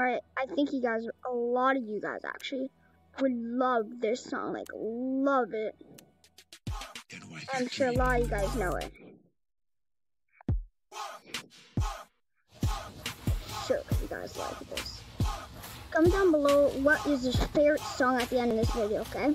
Alright, I think you guys, a lot of you guys actually, would love this song. Like, love it. I'm sure a lot of you guys know it. Sure, you guys like this. Comment down below what is your favorite song at the end of this video, okay?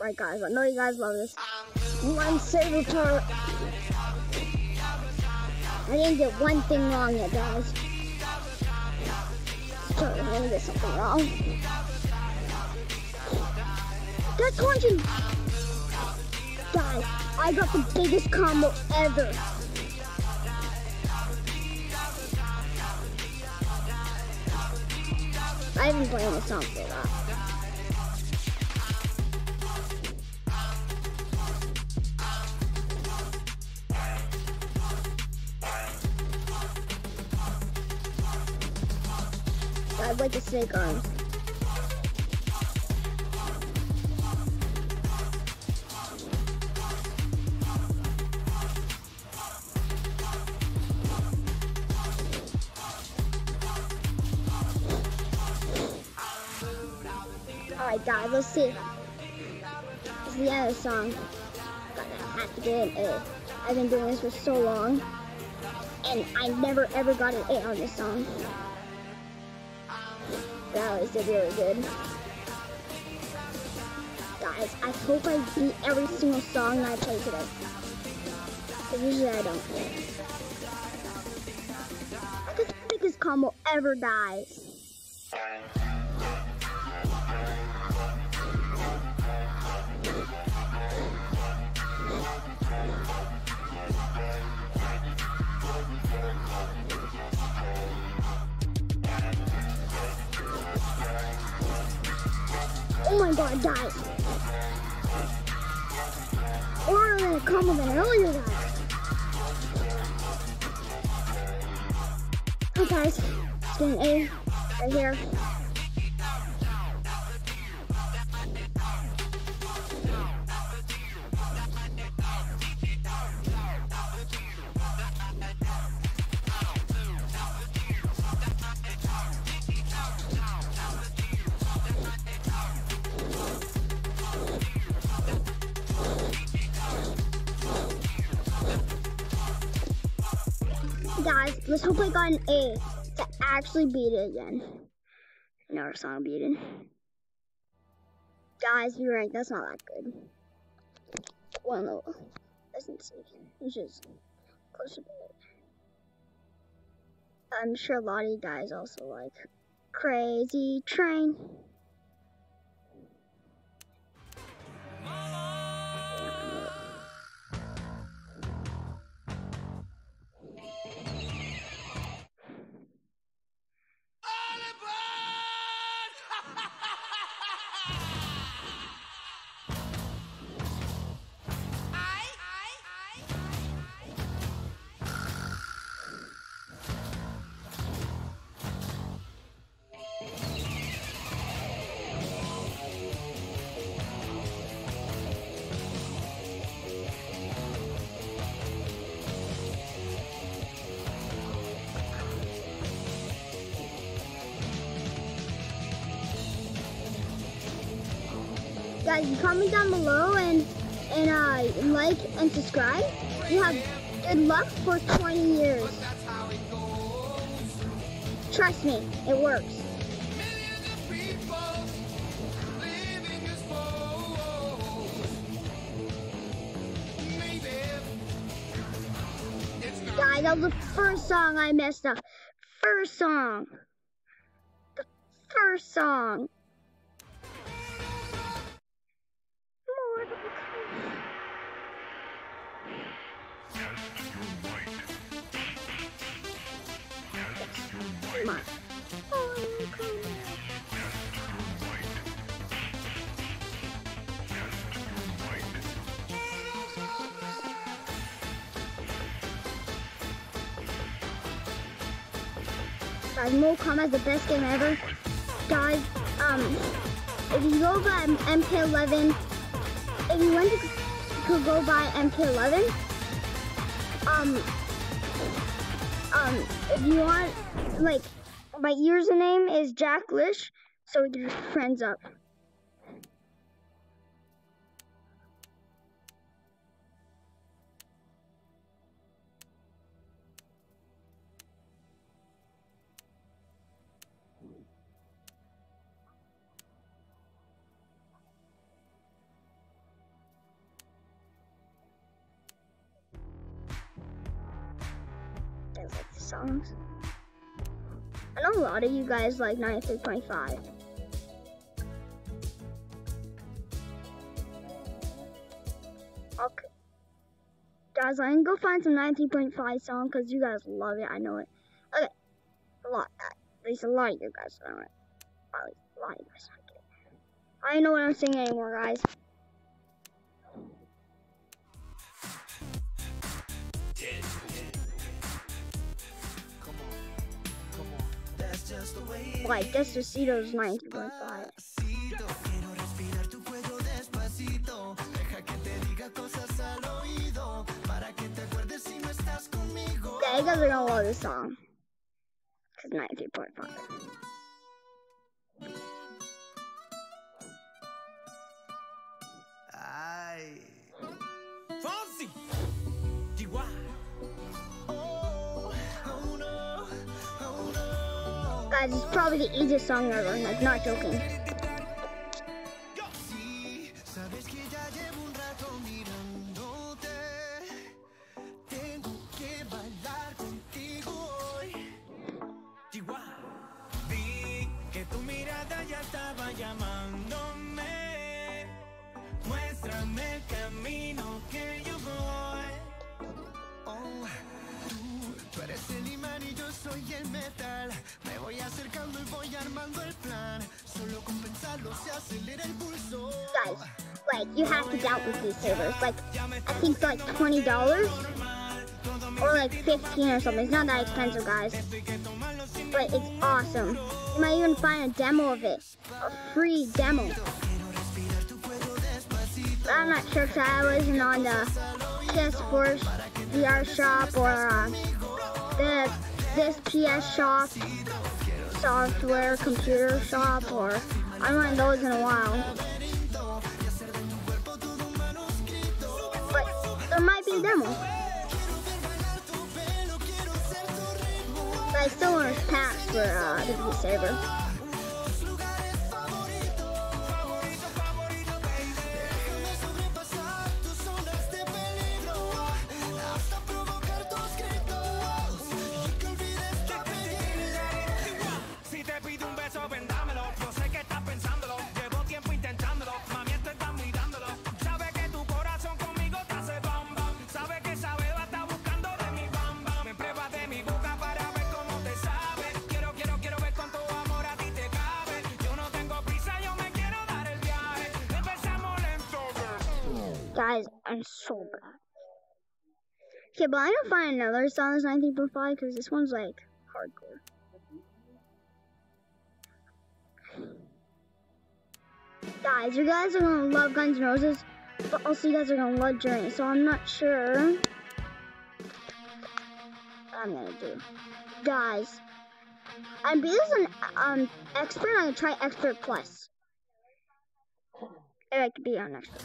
Right guys, I know you guys love this. One saver part. I didn't get one thing wrong yet, guys. Sorry, I'm gonna get something wrong. That's 200. Guys, I got the biggest combo ever. I've been playing this song for that. I like the snake arms. Alright guys, let's see. Is the the song. I have to get an A. I've been doing this for so long. And I never ever got an A on this song. That was really good. Guys, I hope I beat every single song that I play today. Usually I don't. At the biggest combo ever, guys. Oh my god, guys. Or I'm gonna come with an earlier guys. Hey guys, it's getting A right here. Guys, let's hope I got an A to actually beat it again. Another song beaten. Guys, you're right, that's not that good. Well, no, doesn't see. It's just close to it. I'm sure a lot of you guys also like Crazy Train. Guys, comment down below and and uh, like and subscribe. You have good luck for 20 years. Trust me, it works. Guys, that was the first song I messed up. First song. The first song. Guys, Mortal Kombat is the best game ever. Guys, um, if you go by MK11, if you want to, go by MK11, um, um, if you want, like, my username is Jack Lish, so we can friends up. Songs. I know a lot of you guys like 93.5. Okay. Guys, I can go find some 19.5 song because you guys love it. I know it. Okay. A lot. At least a lot of you guys know it. Least a lot of you guys like it. I don't know what I'm singing anymore, guys. like this Cecito's 90.5. Quiero respirar tu cuello despacito. He gonna love this song. It's 90.5. Guys, it's probably the easiest song ever. Like, not joking. Guys, like, you have to download these servers. Like, I think like $20 or like 15 or something. It's not that expensive, guys. But it's awesome. You might even find a demo of it. A free demo. But I'm not sure because I wasn't on the PS4 VR shop or uh, the this PS shop software computer shop or I haven't those in a while. But there might be a demo. But I still want to pass for uh, the Beat Guys, I'm so bad. Okay, but I don't find another song that's 19.5 because this one's like hardcore. Guys, you guys are gonna love Guns N' Roses, but also you guys are gonna love Journey, so I'm not sure what I'm gonna do. Guys, I'm because an um expert, I'm gonna try expert plus. If I could be on expert.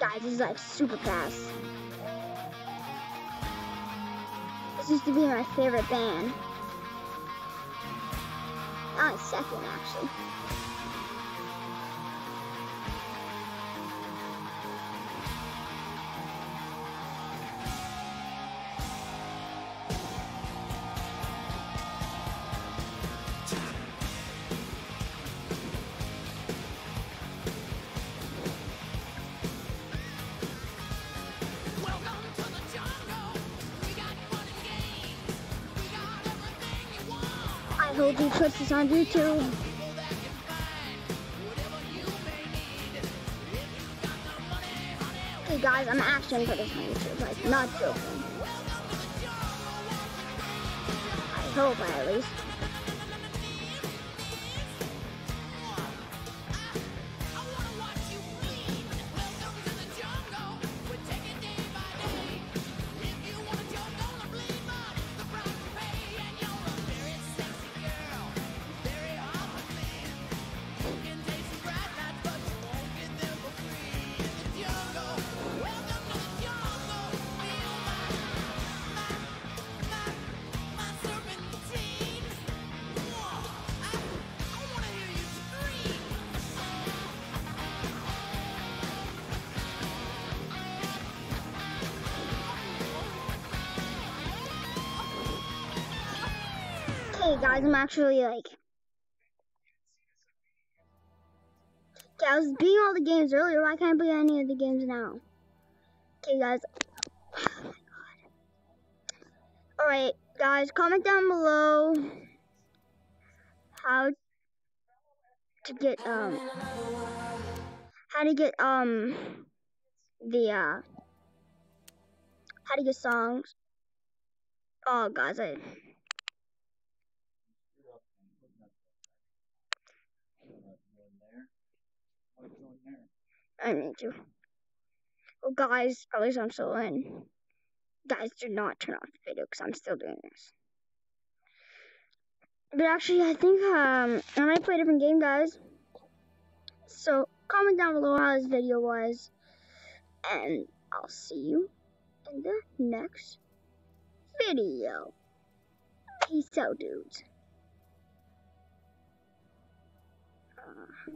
Guys, this is like super fast. This used to be my favorite band. Not second, actually. Told you put this on YouTube. Okay, guys, I'm actually put this on YouTube. Like, not joking. I hope, I at least. Guys, I'm actually like. Okay, I was beating all the games earlier. Why can't I beat any of the games now? Okay, guys. Alright, guys, comment down below how to get, um, how to get, um, the, uh, how to get songs. Oh, guys, I. I need to. Well, guys, at least I'm still in. Guys, do not turn off the video because I'm still doing this. But actually, I think um, I might play a different game, guys. So, comment down below how this video was. And I'll see you in the next video. Peace out, dudes. Uh,